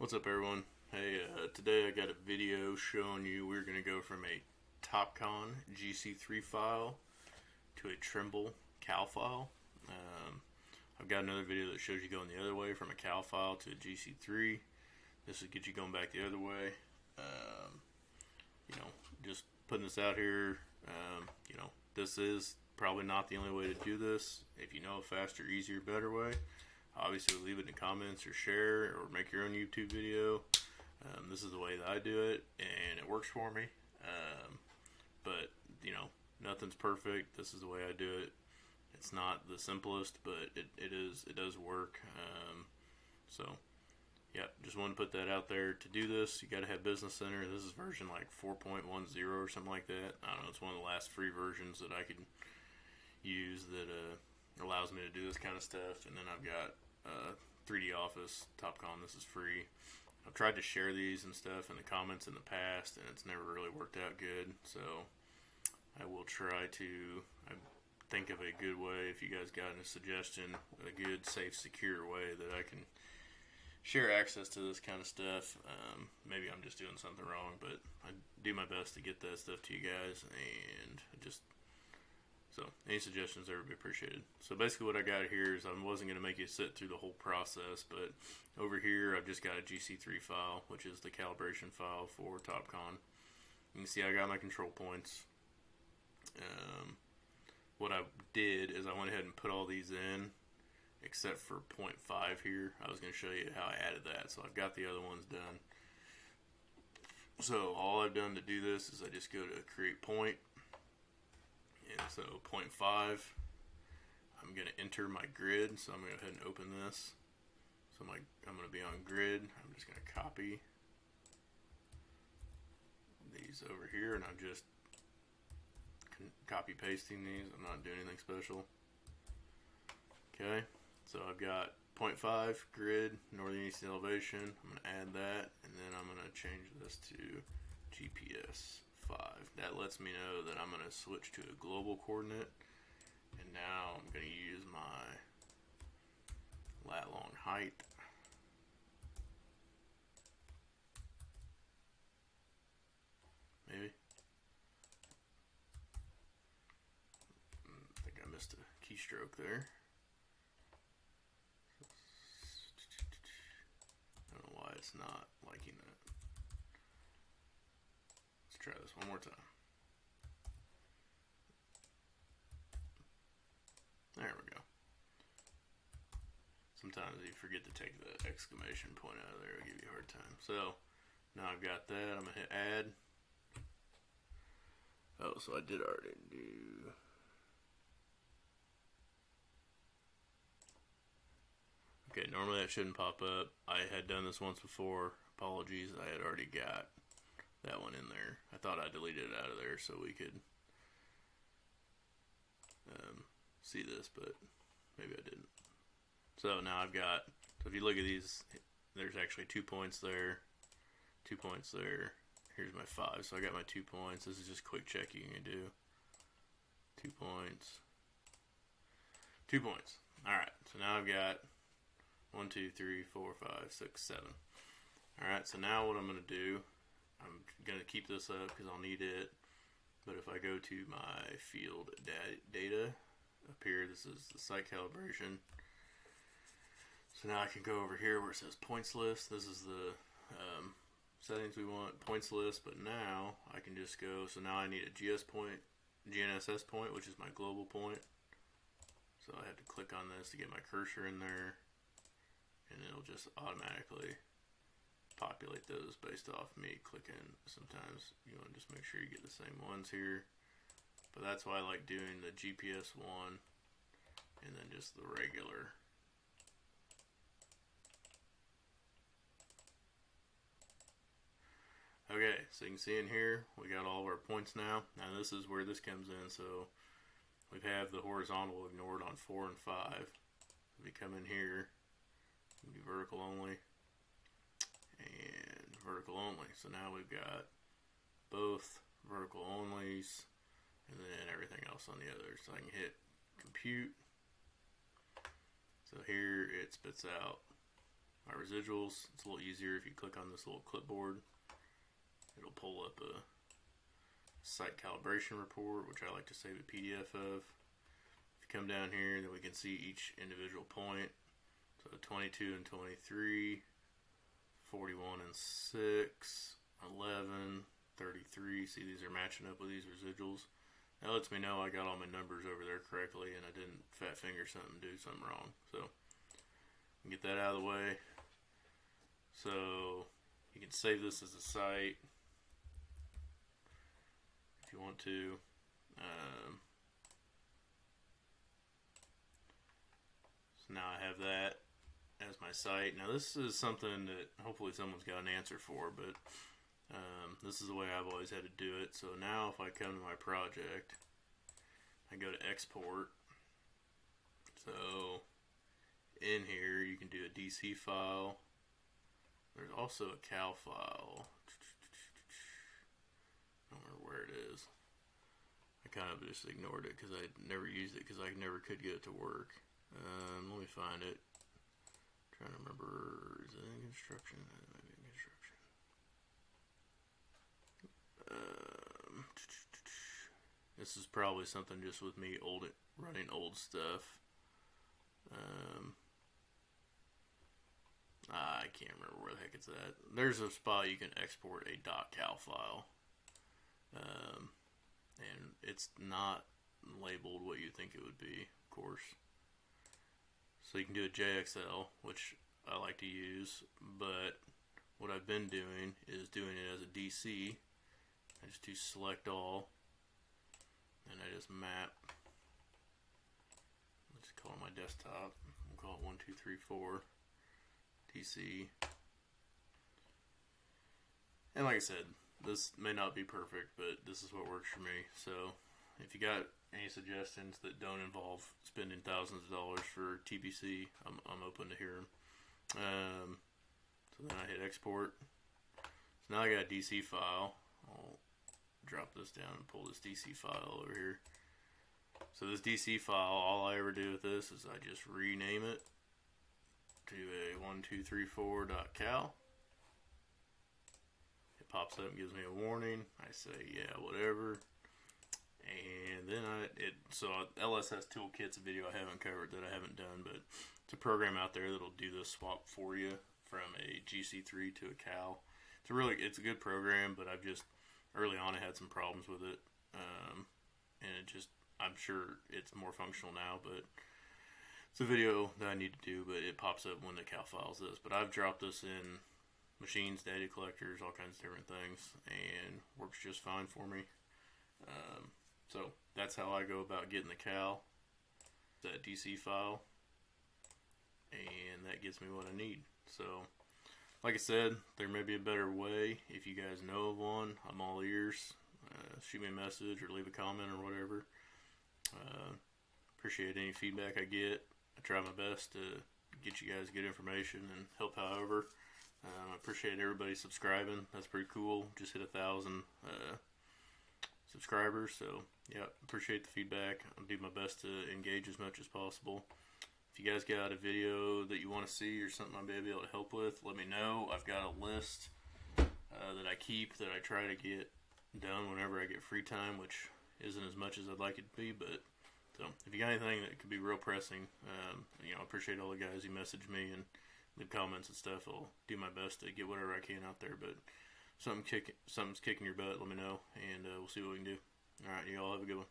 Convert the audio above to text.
What's up, everyone? Hey, uh, today I got a video showing you we're going to go from a Topcon GC3 file to a Trimble CAL file. Um, I've got another video that shows you going the other way from a CAL file to a GC3. This will get you going back the other way. Um, you know, just putting this out here, um, you know, this is probably not the only way to do this. If you know a faster, easier, better way, obviously leave it in the comments or share or make your own YouTube video. Um, this is the way that I do it, and it works for me. Um, but you know, nothing's perfect. This is the way I do it. It's not the simplest, but it, it is it does work. Um, so, yeah, just wanted to put that out there. To do this, you got to have Business Center. This is version like 4.10 or something like that. I don't know. It's one of the last free versions that I could use that uh, allows me to do this kind of stuff. And then I've got uh, 3D Office, Topcon. This is free. I've tried to share these and stuff in the comments in the past, and it's never really worked out good. So I will try to I think of a good way. If you guys got a suggestion, a good, safe, secure way that I can share access to this kind of stuff. Um, maybe I'm just doing something wrong, but I do my best to get that stuff to you guys, and just so any suggestions there would be appreciated. So basically what I got here is I wasn't going to make you sit through the whole process, but over here I've just got a GC3 file, which is the calibration file for Topcon. You can see I got my control points. Um, what I did is I went ahead and put all these in, except for 0.5 here. I was going to show you how I added that, so I've got the other ones done. So all I've done to do this is I just go to create point, and so 0.5, I'm going to enter my grid. So I'm going to go ahead and open this. So my, I'm going to be on grid. I'm just going to copy these over here and I'm just copy pasting these. I'm not doing anything special. Okay, so I've got 0.5 grid, northern east elevation. I'm going to add that and then I'm going to change this to GPS. 5. That lets me know that I'm going to switch to a global coordinate. And now I'm going to use my lat long height. Maybe. Hmm, I think I missed a keystroke there. I don't know why it's not liking that try this one more time. There we go. Sometimes you forget to take the exclamation point out of there, it'll give you a hard time. So now I've got that, I'm gonna hit add. Oh, so I did already do Okay, normally that shouldn't pop up. I had done this once before. Apologies, I had already got that one in there. I thought I deleted it out of there so we could um, see this, but maybe I didn't. So now I've got, so if you look at these, there's actually two points there, two points there. Here's my five. So I got my two points. This is just quick check you can do. Two points. Two points. All right. So now I've got one, two, three, four, five, six, seven. All right. So now what I'm going to do I'm going to keep this up because I'll need it. But if I go to my field data up here, this is the site calibration. So now I can go over here where it says points list. This is the um, settings we want, points list. But now I can just go, so now I need a GS point, GNSS point, which is my global point. So I have to click on this to get my cursor in there. And it'll just automatically populate those based off me clicking. Sometimes you want to just make sure you get the same ones here. But that's why I like doing the GPS one and then just the regular. Okay, so you can see in here, we got all of our points now. Now this is where this comes in. So we have the horizontal ignored on 4 and 5. If we come in here, be vertical only and vertical only. So now we've got both vertical onlys and then everything else on the other. So I can hit compute. So here it spits out my residuals. It's a little easier if you click on this little clipboard. It'll pull up a site calibration report, which I like to save a PDF of. If you come down here, then we can see each individual point. So 22 and 23, 41 and 6, 11, 33. See, these are matching up with these residuals. That lets me know I got all my numbers over there correctly and I didn't fat finger something, do something wrong. So, get that out of the way. So, you can save this as a site if you want to. Um, so now I have that my site. Now this is something that hopefully someone's got an answer for, but um, this is the way I've always had to do it. So now if I come to my project, I go to export. So in here you can do a DC file. There's also a cal file. I don't remember where it is. I kind of just ignored it because I never used it because I never could get it to work. Um, let me find it. Trying to remember, is it in construction? It might be in construction. Um, this is probably something just with me old running old stuff. Um, I can't remember where the heck it's at. There's a spot you can export a .cal file, um, and it's not labeled what you think it would be, of course. So you can do a JXL, which I like to use, but what I've been doing is doing it as a DC. I just do select all, and I just map. Let's call it my desktop. We'll call it one, two, three, four. DC. And like I said, this may not be perfect, but this is what works for me. So if you got any suggestions that don't involve spending thousands of dollars for TBC, I'm, I'm open to hear them. Um, so then I hit export. So now I got a DC file. I'll drop this down and pull this DC file over here. So this DC file, all I ever do with this is I just rename it to a 1234.cal. It pops up and gives me a warning. I say, yeah, whatever. And then I, it, so LSS Toolkit's a video I haven't covered that I haven't done, but it's a program out there that'll do this swap for you from a GC3 to a CAL. It's a really, it's a good program, but I've just, early on I had some problems with it. Um, and it just, I'm sure it's more functional now, but it's a video that I need to do, but it pops up when the cal files this. But I've dropped this in machines, data collectors, all kinds of different things, and works just fine for me. Um, so that's how I go about getting the cal, that DC file, and that gets me what I need. So, like I said, there may be a better way. If you guys know of one, I'm all ears. Uh, shoot me a message or leave a comment or whatever. Uh, appreciate any feedback I get. I try my best to get you guys good information and help however. Um, I appreciate everybody subscribing. That's pretty cool. Just hit a thousand uh, subscribers. So, yeah, appreciate the feedback. I'll do my best to engage as much as possible. If you guys got a video that you want to see or something I may be able to help with, let me know. I've got a list uh, that I keep that I try to get done whenever I get free time, which isn't as much as I'd like it to be, but so if you got anything that could be real pressing, um, you know, I appreciate all the guys who message me and leave comments and stuff. I'll do my best to get whatever I can out there. But something kick, something's kicking your butt, let me know, and uh, we'll see what we can do. All right, you all have a good one.